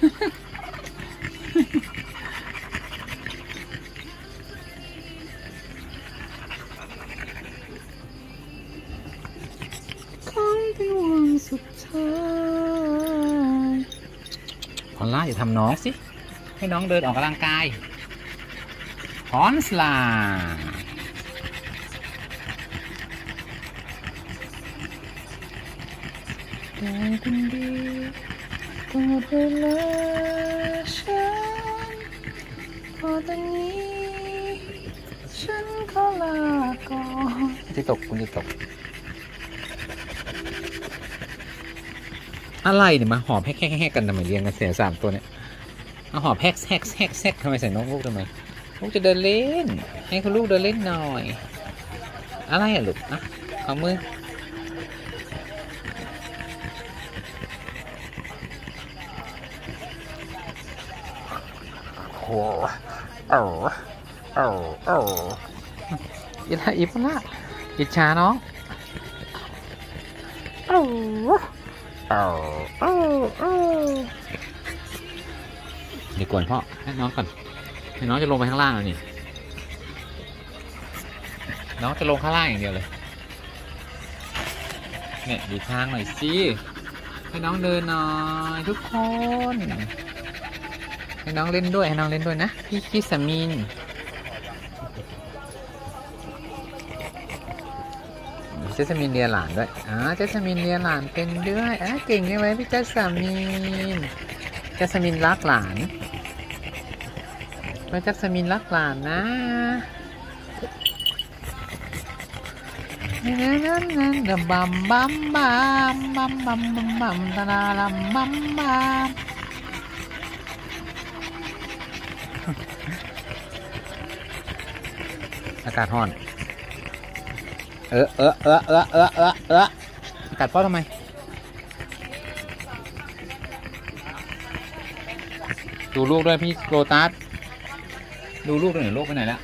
คพอนล่าอย่าทำน้องสิ ให้น้องเดินออกกำลังกายฮอนสลาแต่คนเดี ลอดเวลาฉันพอตอนนี้ ฉันขอลาก่อนที่ตกคุณที่ตก อะไรเนี่ยมาหอบแฮกแฮกแฮกกันทำไมเรียงกันเสียสามตัวเนี่ยเอาหอบแฮกแฮกแฮกแฮกทำไมใส่นกลูกทำไมลูกจะเดินเล่น ให้คุณลูกเดินเล่นหน่อย อะไรอะลูกอะเอามือ โอ้โอ้โอ้โอ้อีละอีพละอิจฉาน้องโอ้โอ้โอ้โอ้เดี๋ยวกวนพ่อให้น้องก่อนให้น้องจะลงไปข้างล่างแล้วนี่น้องจะลงข้างล่างอย่างเดียวเลยเนี่ยดีทางหน่อยสิให้น้องเดินหน่อยทุกคน ให้น้องเล่นด้วยให้น้องเล่นด้วยนะ พี่คิสมินเจสมินเรียหลานด้วยอ่าเจสมินเรียหลานเป็นด้วยอ่าเก่งใช่ไหมพี่เจสมินเจสมินรักหลานพี่เจสมินรักหลานนะนั่นนั่นนั่นดับบัมบัมบัมบัมบัมบัมบัมตาลาลัมบัมบัม อากาศร้อน เออเออเออเออเออเออเออกัดพ่อทำไม ดูลูกด้วยพี่โรตัส ดูลูกหน่อยลูกไปไหนแล้ว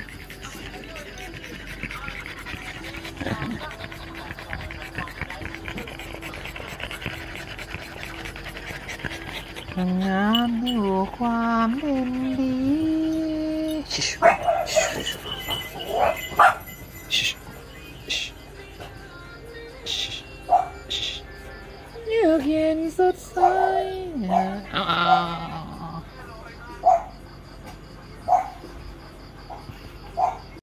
งานดูความเด่นดี ชิชชิช